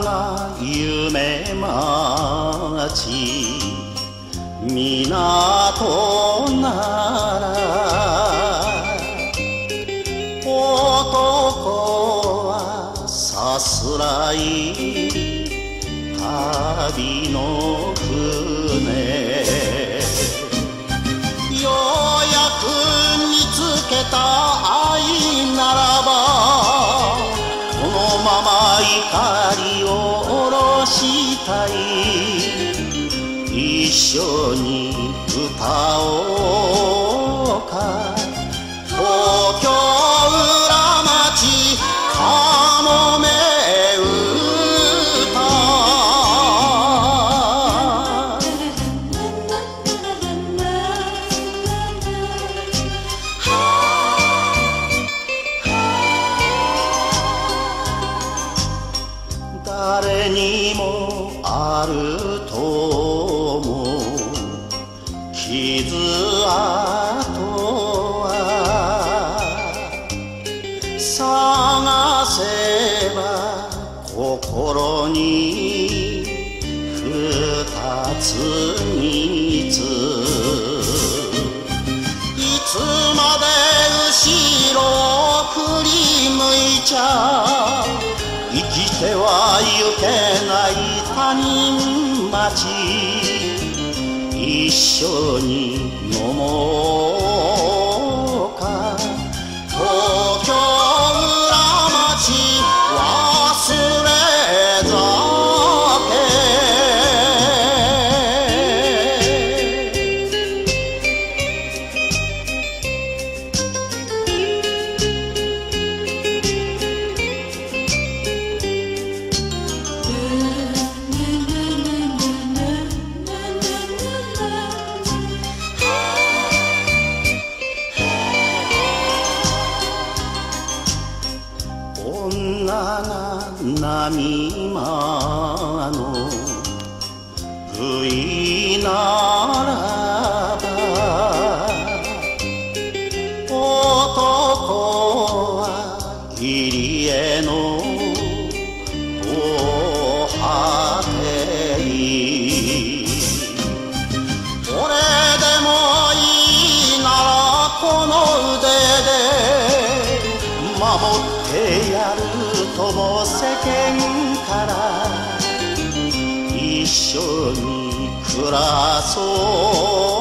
な夢町港なら男はさすらい旅の船。ようやく見つけた光を下ろしたい。一緒に歌おう。にもあると思う傷跡は探せば心に二つ三ついつまで後ろを振り向いちゃ生きてはゆけない他人町。一緒に飲もう。波間の不意ならとも世間から一緒に暮らそう。